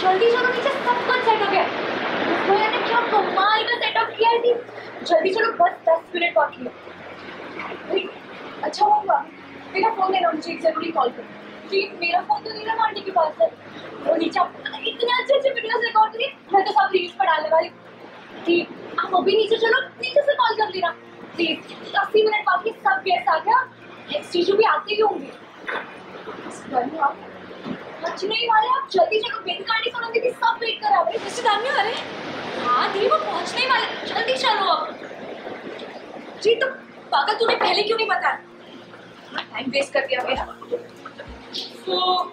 जल्दी चलो नीचे, सब कुछ सेट हो गया। भैया ने क्या कमाल का सेटअप किया है थी जल्दी चलो, बस दस मिनट बाकी है। अच्छा होगा। मेरा फ़ोन देना मुझे, एक ज़रूरी कॉल कर प्लीज़ मेरा फ़ोन तो नीलम आंटी के पास है वो नीचे इतने अच्छे अच्छे वीडियोस रिकॉर्ड करिए, मैं तो सब रील्स पर डालने वाली ठीक आप अभी नीचे चलो, नीचे से कॉल कर लेना। प्लीज़ अस्सी मिनट बाकी, सब गेस्ट आ गया। नेक्स्ट टीचर भी आते ही होंगे। वाले, आप जल्दी चलो गाड़ी सब वेट हैं। हाँ वो पहुँचने वाले। जल्दी चलो जी तो पागल तूने पहले क्यों नहीं बताया? टाइम वेस्ट कर दिया मेरा। तो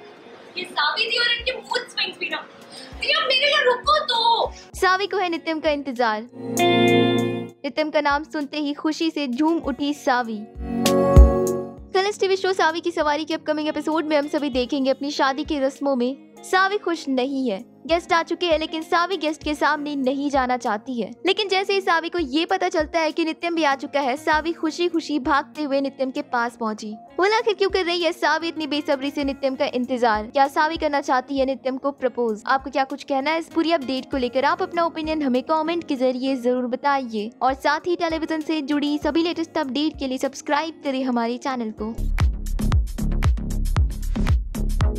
ये सावी दी और इनके मूड स्विंग्स भी ना। मेरे रुको तो। सावी को है नित्यम का इंतज़ार। नित्यम का नाम सुनते ही खुशी से झूम उठी सावी। टीवी शो सावी की सवारी के अपकमिंग एपिसोड में हम सभी देखेंगे अपनी शादी की रस्मों में। सावी खुश नहीं है। गेस्ट आ चुके हैं, लेकिन सावी गेस्ट के सामने नहीं जाना चाहती है। लेकिन जैसे ही सावी को ये पता चलता है कि नित्यम भी आ चुका है, सावी खुशी खुशी भागते हुए नित्यम के पास पहुँची। बोला आखिर क्यों कर रही है? सावी इतनी बेसब्री से नित्यम का इंतज़ार। क्या सावी करना चाहती है नित्यम को प्रपोज आपको क्या कुछ कहना है इस पूरी अपडेट को लेकर? आप अपना ओपिनियन हमें कमेंट के ज़रिए ज़रूर बताइए। और साथ ही टेलीविज़न से जुड़ी सभी लेटेस्ट अपडेट के लिए सब्सक्राइब करें हमारे चैनल को।